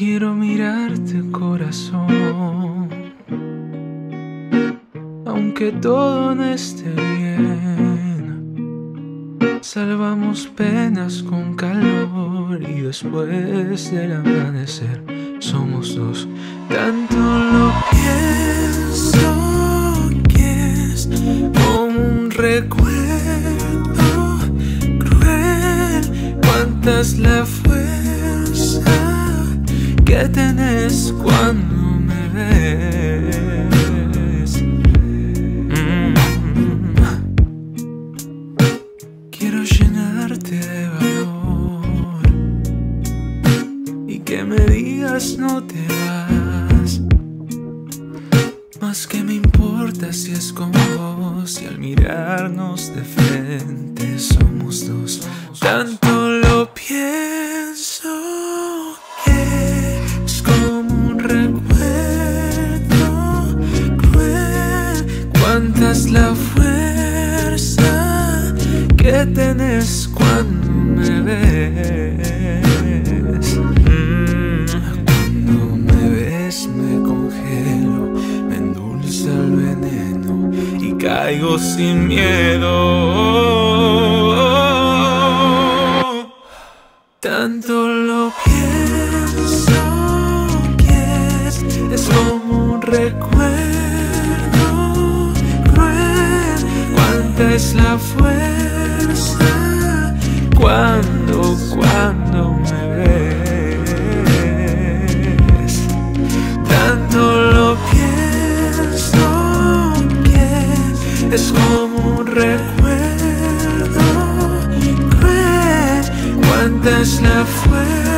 Quiero mirarte corazón, aunque todo no esté bien. Salvamos penas con calor y después del amanecer somos dos. Tanto lo pienso que es como un recuerdo cruel. Cuántas la que tenés cuando me ves. Mm. Quiero llenarte de valor y que me digas no te vas. Más que me importa si es con vos y al mirarnos de frente somos dos. Tanto lo pienso. Caigo sin miedo. Tanto lo pienso que es, es como un recuerdo. es la fuerza es como un recuerdo cruel. Cuánta es la fuerza